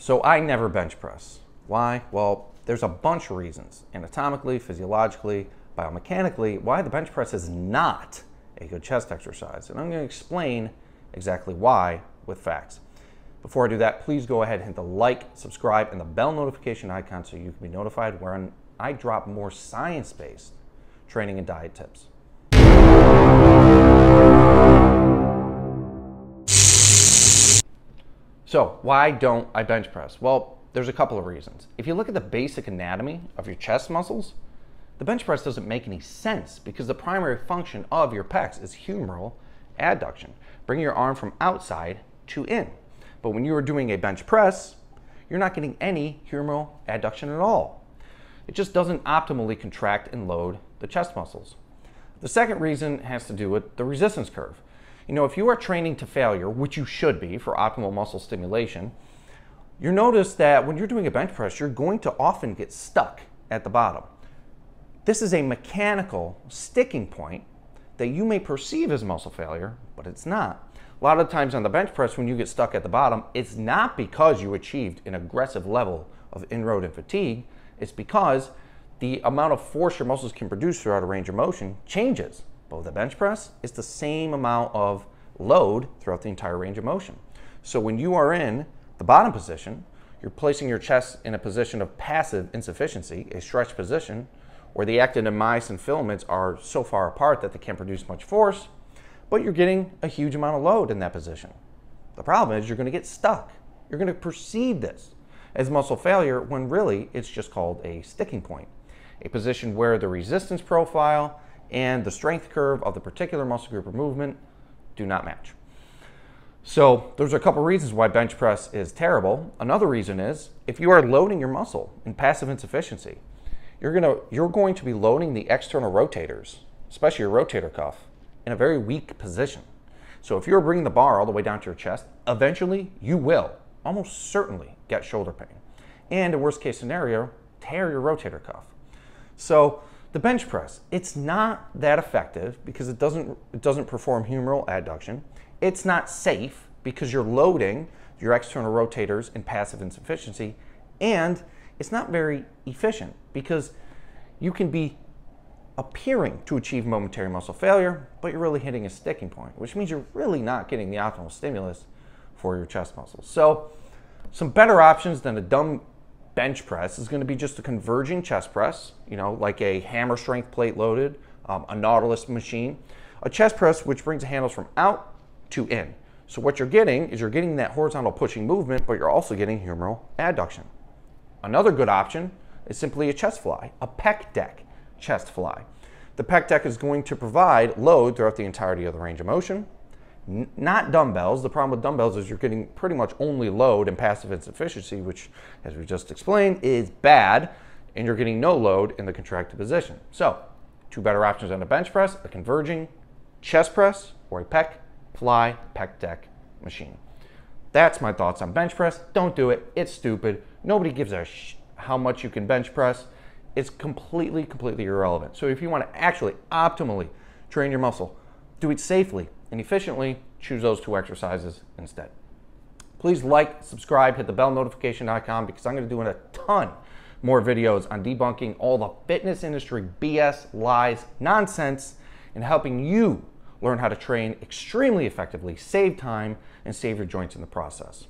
So I never bench press. Why? Well, there's a bunch of reasons. Anatomically, physiologically, biomechanically, why the bench press is not a good chest exercise. And I'm going to explain exactly why with facts. Before I do that, please go ahead and hit the like, subscribe, and the bell notification icon so you can be notified when I drop more science-based training and diet tips. So why don't I bench press? Well, there's a couple of reasons. If you look at the basic anatomy of your chest muscles, the bench press doesn't make any sense because the primary function of your pecs is humeral adduction, bringing your arm from outside to in. But when you are doing a bench press, you're not getting any humeral adduction at all. It just doesn't optimally contract and load the chest muscles. The second reason has to do with the resistance curve. You know, if you are training to failure, which you should be for optimal muscle stimulation, you notice that when you're doing a bench press, you're going to often get stuck at the bottom. This is a mechanical sticking point that you may perceive as muscle failure, but it's not. A lot of times on the bench press, when you get stuck at the bottom, it's not because you achieved an aggressive level of inroad and fatigue. It's because the amount of force your muscles can produce throughout a range of motion changes. But with a bench press, it's the same amount of load throughout the entire range of motion. So when you are in the bottom position, you're placing your chest in a position of passive insufficiency, a stretched position, where the actin and myosin filaments are so far apart that they can't produce much force, but you're getting a huge amount of load in that position. The problem is you're going to get stuck. You're going to perceive this as muscle failure when really it's just called a sticking point, a position where the resistance profile and the strength curve of the particular muscle group or movement do not match. So there's a couple reasons why bench press is terrible. Another reason is if you are loading your muscle in passive insufficiency, you're, gonna, you're going to be loading the external rotators, especially your rotator cuff, in a very weak position. So if you're bringing the bar all the way down to your chest, eventually you will almost certainly get shoulder pain. And in worst case scenario, tear your rotator cuff. So the bench press, it's not that effective because it doesn't, it doesn't perform humeral adduction. It's not safe because you're loading your external rotators in passive insufficiency. And it's not very efficient because you can be appearing to achieve momentary muscle failure, but you're really hitting a sticking point, which means you're really not getting the optimal stimulus for your chest muscles. So some better options than a dumb bench press is going to be just a converging chest press, you know, like a hammer strength plate loaded, um, a Nautilus machine. A chest press which brings the handles from out to in. So what you're getting is you're getting that horizontal pushing movement, but you're also getting humeral adduction. Another good option is simply a chest fly, a pec deck chest fly. The pec deck is going to provide load throughout the entirety of the range of motion, not dumbbells. The problem with dumbbells is you're getting pretty much only load and passive insufficiency, which, as we just explained, is bad, and you're getting no load in the contracted position. So, two better options on a bench press, a converging chest press, or a pec fly pec deck machine. That's my thoughts on bench press. Don't do it. It's stupid. Nobody gives a sh- how much you can bench press. It's completely, completely irrelevant. So if you want to actually optimally train your muscle, do it safely and efficiently, choose those two exercises instead. Please like, subscribe, hit the bell notification icon because I'm going to do a ton more videos on debunking all the fitness industry BS, lies, nonsense, and helping you learn how to train extremely effectively, save time, and save your joints in the process.